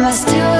am I still